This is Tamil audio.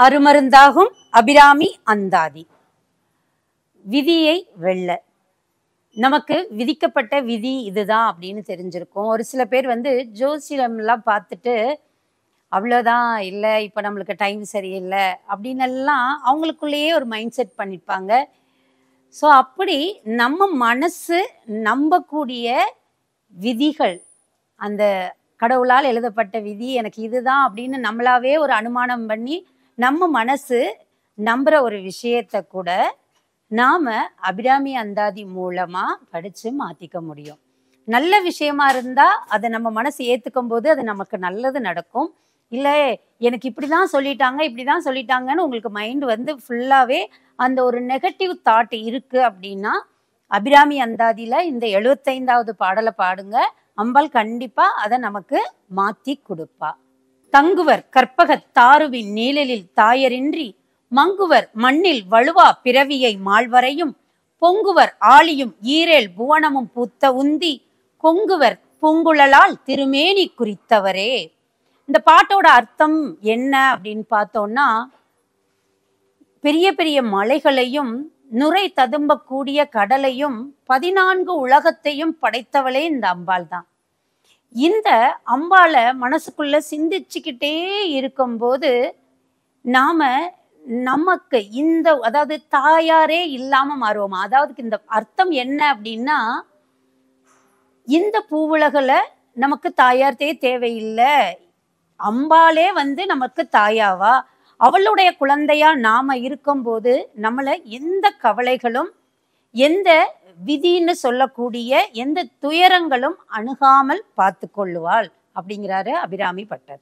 அருமருந்தாகும் அபிராமி அந்தாதி. விதியை வெல்ல. நமக்கு விதிக்கப்பட்ட விதி இதுதான் அப்படின்னு தெரிஞ்சிருக்கும். ஒரு சில பேர் வந்து ஜோசியம்லாம் பார்த்துட்டு அவ்வளோதான் இல்லை இப்போ நம்மளுக்கு டைம் சரியில்லை அப்படின்னு எல்லாம் அவங்களுக்குள்ளேயே ஒரு மைண்ட் செட் பண்ணியிருப்பாங்க ஸோ அப்படி நம்ம மனசு நம்பக்கூடிய விதிகள் அந்த கடவுளால் எழுதப்பட்ட விதி எனக்கு இதுதான் அப்படின்னு நம்மளாவே ஒரு அனுமானம் பண்ணி நம்ம மனசு நம்புற ஒரு விஷயத்த கூட நாம அபிராமி அந்தாதி மூலமா படிச்சு மாத்திக்க முடியும். நல்ல விஷயமா இருந்தா அதை நம்ம மனசு ஏத்துக்கும் போது அது நமக்கு நல்லது நடக்கும். இல்லை எனக்கு இப்படிதான் சொல்லிட்டாங்க இப்படிதான் சொல்லிட்டாங்கன்னு உங்களுக்கு மைண்ட் வந்து ஃபுல்லாவே அந்த ஒரு நெகட்டிவ் தாட் இருக்கு அப்படின்னா அபிராமி அந்தாதியில இந்த எழுபத்தைந்தாவது பாடலை பாடுங்க. அம்பாள் கண்டிப்பா அதை நமக்கு மாத்தி கொடுப்பா. தங்குவர் கற்பகத் தாருவின் நீழலில் தாயரின்றி மங்குவர் மண்ணில் வலுவா பிறவியை மாழ்வரையும் பொங்குவர் ஆளியும் ஈரேல் புவனமும் பூத்த உந்தி கொங்குவர் பூங்குழலால் திருமேனி குறித்தவரே. இந்த பாட்டோட அர்த்தம் என்ன அப்படின்னு பார்த்தோம்னா பெரிய பெரிய மலைகளையும் நுரை ததும்பக்கூடிய கடலையும் பதினான்கு உலகத்தையும் படைத்தவளே இந்த அம்பாள் தான். இந்த அம்பாளை மனசுக்குள்ள சிந்திச்சுக்கிட்டே இருக்கும்போது நாம நமக்கு இந்த அதாவது தாயாரே இல்லாம மாறுவோமா? அதாவது இந்த அர்த்தம் என்ன அப்படின்னா இந்த பூவுலகில் நமக்கு தாயார்த்தே தேவையில்லை. அம்பாளே வந்து நமக்கு தாயாவா? அவளுடைய குழந்தையா நாம இருக்கும்போது நம்மளை எந்த கவலைகளும் எந்த விதின்னு சொல்லக்கூடிய எந்த துயரங்களும் அணுகாமல் பார்த்து கொள்ளுவாள் அப்படிங்கிறாரு அபிராமி பட்டர்.